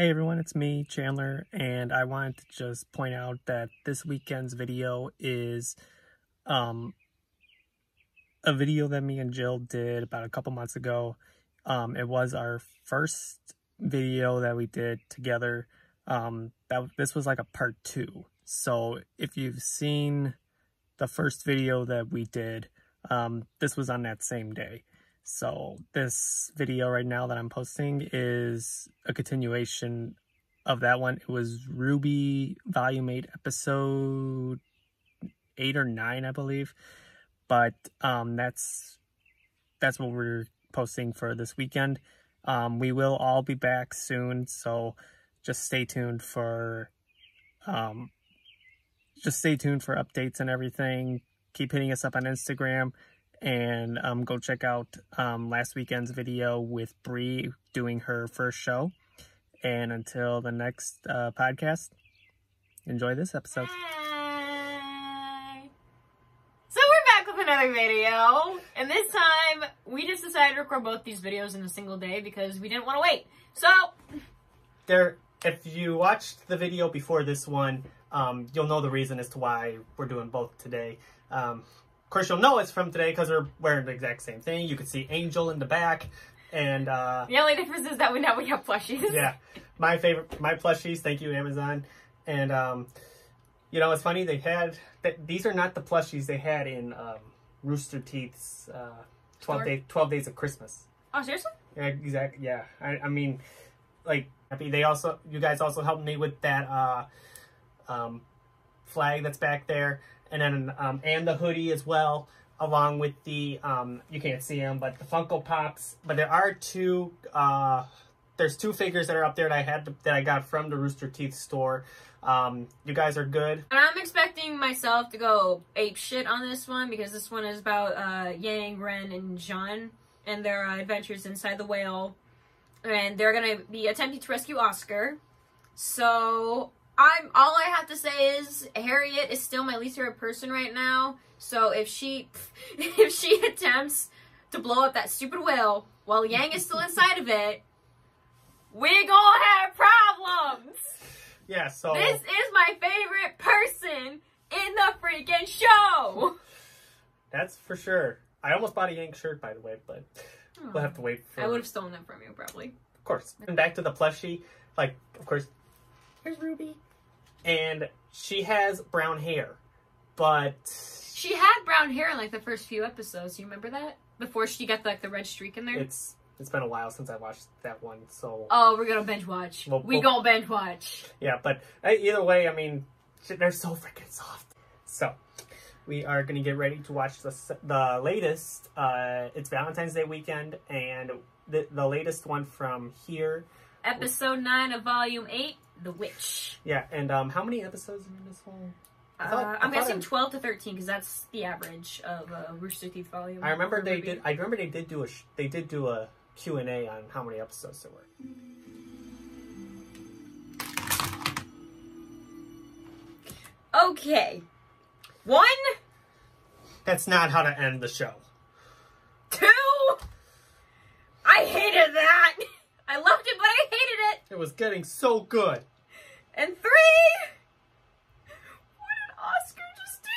Hey everyone, it's me, Chandler, and I wanted to just point out that this weekend's video is um, a video that me and Jill did about a couple months ago. Um, it was our first video that we did together. Um, that This was like a part two. So if you've seen the first video that we did, um, this was on that same day. So this video right now that I'm posting is a continuation of that one. It was RWBY Volume 8, Episode 8 or 9, I believe. But um, that's that's what we're posting for this weekend. Um, we will all be back soon, so just stay tuned for um, just stay tuned for updates and everything. Keep hitting us up on Instagram and um, go check out um, last weekend's video with Bree doing her first show. And until the next uh, podcast, enjoy this episode. Hi. So we're back with another video, and this time we just decided to record both these videos in a single day because we didn't want to wait. So There, if you watched the video before this one, um, you'll know the reason as to why we're doing both today. Um, of course, you'll know it's from today because we're wearing the exact same thing. You can see Angel in the back, and uh, the only difference is that we now we have plushies. yeah, my favorite, my plushies. Thank you, Amazon. And um, you know, it's funny they had that. These are not the plushies they had in um, Rooster Teeth's uh, twelve Store? day, twelve days of Christmas. Oh seriously? Yeah, exactly. Yeah, I, I mean, like, happy. They also, you guys also helped me with that uh, um, flag that's back there, and then um, and the hoodie as well, along with the um, you can't see them, but the Funko Pops. But there are two. Uh, there's two figures that are up there that I had to, that I got from the Rooster Teeth store. Um, you guys are good. And I'm expecting myself to go ape shit on this one because this one is about uh, Yang, Ren, and Jaune and their uh, adventures inside the whale. And they're gonna be attempting to rescue Oscar. So I'm all I have to say is Harriet is still my least favorite person right now. So if she if she attempts to blow up that stupid whale while Yang is still inside of it, we gonna have problems. Yeah. So This is my favorite person in the freaking show. that's for sure. I almost bought a Yang shirt, by the way, but we'll hmm. have to wait for. I would have stolen it from you, probably. Of course. And back to the plushie, like, of course, here's Ruby. And she has brown hair, but She had brown hair in like the first few episodes. You remember that? Before she got like the red streak in there. it's it's been a while since I watched that one. So oh, we're gonna binge watch. Well, we well- gonna binge watch. yeah, but uh, either way, I mean, they're so freaking soft. So we are gonna get ready to watch the the latest. Uh, it's Valentine's Day weekend, and the the latest one from here. Episode nine of Volume Eight, The Witch. Yeah, and um, how many episodes are in this whole? I thought- uh, I'm guessing I- twelve to thirteen because that's the average of uh, Rooster Teeth volume. I remember they did. I remember they did do a. sh- They did do a Q and A on how many episodes there were. Okay. One, That's not how to end the show. two. I hated that. I loved it, but I hated it. Was getting so good. And three. What did Oscar just do?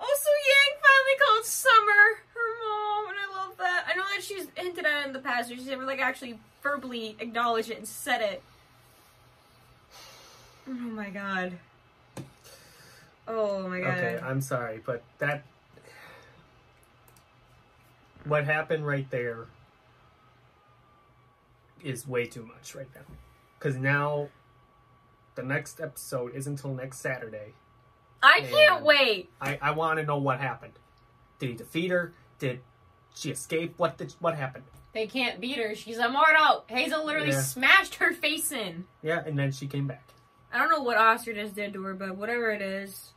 Also, Yang finally called Summer her mom, and I love that. I know that she's hinted at it in the past, but she's never like actually verbally acknowledged it and said it. Oh my god. Oh my god. Okay, I'm sorry, but that what happened right there is way too much right now. Because now the next episode is until next Saturday. I can't wait. I, I want to know what happened. Did he defeat her? Did she escape? What did what happened? They can't beat her. She's immortal. Hazel literally Yeah. smashed her face in. Yeah, and then she came back. I don't know what Oscar just did to her, but whatever it is.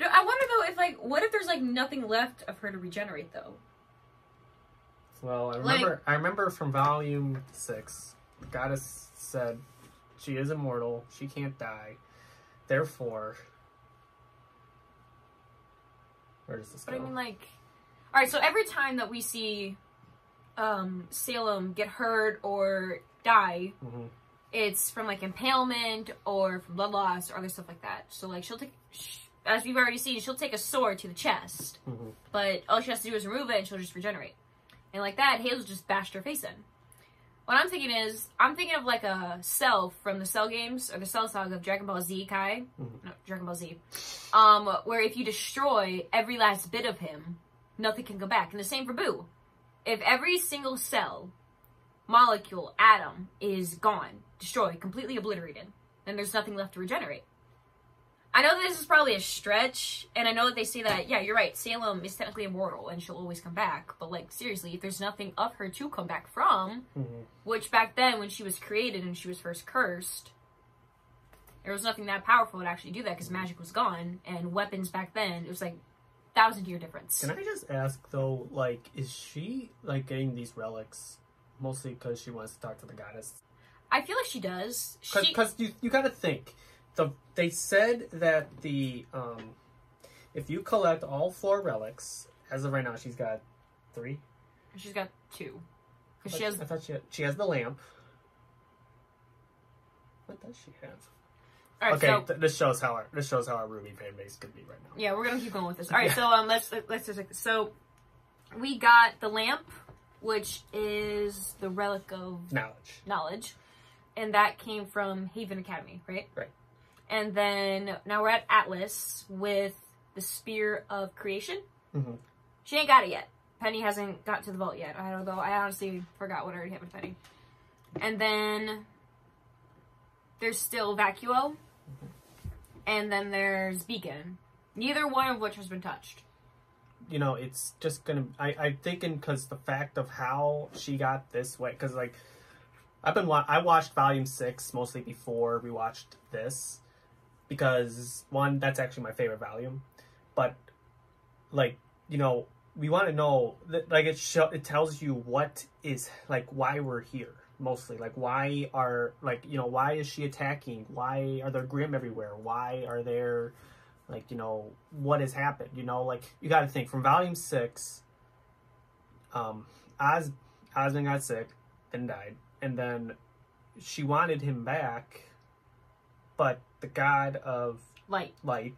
I wonder though if like, what if there's like nothing left of her to regenerate though? Well, I Like- remember I remember from volume six, the goddess said she is immortal, she can't die. Therefore Where does this But I mean, like, all right. So every time that we see um, Salem get hurt or die, Mhm. it's from like impalement or from blood loss or other stuff like that. So like she'll take, sh- as we've already seen, she'll take a sword to the chest, Mhm. but all she has to do is remove it and she'll just regenerate. And like that, Hazel just bashed her face in. What I'm thinking is, I'm thinking of like a Cell from the Cell games or the Cell saga of Dragon Ball Z Kai, Mhm. no Dragon Ball Z, um, where if you destroy every last bit of him, nothing can go back. And the same for Buu. If every single cell, molecule, atom is gone, destroyed, completely obliterated, then there's nothing left to regenerate. I know that this is probably a stretch, and I know that they say that, yeah, you're right, Salem is technically immortal and she'll always come back, but like, seriously, if there's nothing of her to come back from, Mhm. which back then, when she was created and she was first cursed, there was nothing that powerful to actually do that because magic was gone, and weapons back then, it was like thousand year difference. Can I just ask though, like, is she like getting these relics mostly because she wants to talk to the goddess? I feel like she does. She, Because you you got to think, the they said that the um, if you collect all four relics, as of right now, she's got three. she's got two. I Because thought, she has I thought she had, she has the lamp. What does she have? All right, okay, so th- this shows how our this shows how our RWBY fan base could be right now. yeah, we're gonna keep going with this. All right, Yeah. so um, let's let's just like this. so we got the lamp, which is the relic of Knowledge. knowledge, and that came from Haven Academy, right? Right. And then now we're at Atlas with the Spear of Creation. Mhm. She ain't got it yet. Penny hasn't got to the vault yet. I don't know. I honestly forgot what already happened to Penny. And then there's still Vacuo. And then there's Beacon. Neither one of which has been touched. you know, it's just gonna. I I'm thinking because the fact of how she got this way, because like I've been wa- I watched Volume Six mostly before we watched this, because one that's actually my favorite volume, but like you know we want to know that like it show it tells you what is like why we're here mostly. Like why are like you know why is she attacking? Why are there Grimm everywhere? Why are there like you know what has happened? You know like you got to think from volume six um Oz Osmond got sick and died and then she wanted him back but the god of Light. light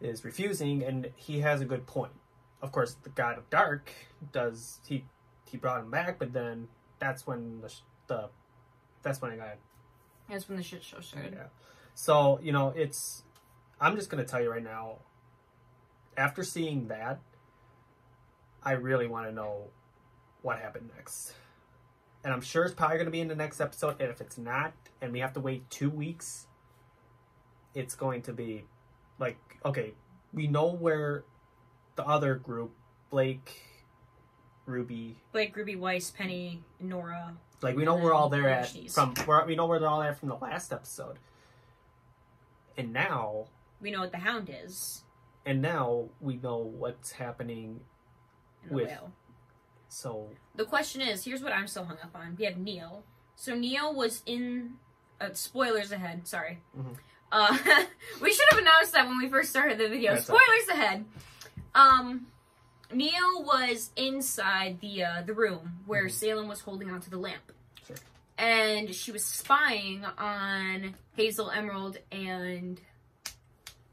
is refusing and he has a good point of course the god of dark does he he brought him back but then that's when the, sh- the that's when it got That's when the shit show started. yeah. So, you know, it's I'm just gonna tell you right now, after seeing that, I really wanna know what happened next. And I'm sure it's probably gonna be in the next episode, and if it's not, and we have to wait two weeks, it's going to be like okay, we know where the other group, Blake, Ruby, Blake, Ruby, Weiss, Penny, Nora. like we know we're all there at from where we know where they're all at from the last episode. And now We know what the Hound is. and now we know what's happening With- whale. so The question is, here's what I'm so hung up on. We have Neo. So Neo was in. Uh, spoilers ahead. Sorry. Mhm. Uh, we should have announced that when we first started the video. That's spoilers ahead. Um, Neo was inside the uh, the room where Mhm. Salem was holding onto the lamp, Sure. and she was spying on Hazel, Emerald, and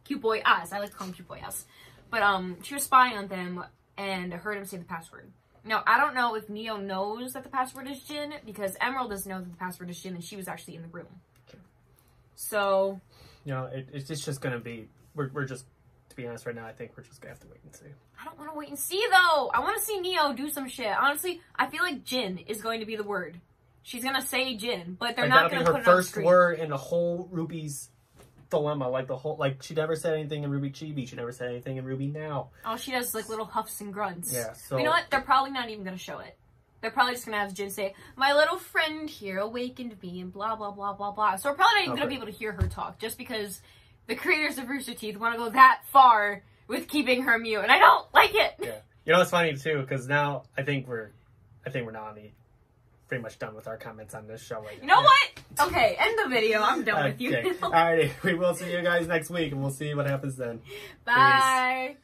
Cute Boy Oz. I like to call him Cute Boy Oz, but um, she was spying on them and heard him say the password. Now, I don't know if Neo knows that the password is Jinn because Emerald doesn't know that the password is Jinn and she was actually in the room. So, you know it, it's just, just gonna be we're, we're just to be honest right now I think we're just gonna have to wait and see. I don't want to wait and see though. I want to see Neo do some shit. Honestly, I feel like Jinn is going to be the word. She's gonna say Jinn, but they're like not gonna be put her first word in the whole Ruby's dilemma. Like the whole like she never said anything in RWBY Chibi. She never said anything in Ruby now. Oh, she does like little huffs and grunts. Yeah. So you know what? They're probably not even gonna show it. They're probably just gonna have Jinn say, "My little friend here awakened me," and blah blah blah blah blah. So we're probably not even gonna be able to hear her talk, just because the creators of Rooster Teeth want to go that far with keeping her mute, and I don't like it. Yeah. You know it's funny too because now I think we're I think we're not on the pretty much done with our comments on this show right You know what? Okay, end the video. I'm done with you. Okay. Alrighty, we will see you guys next week and we'll see what happens then. Bye.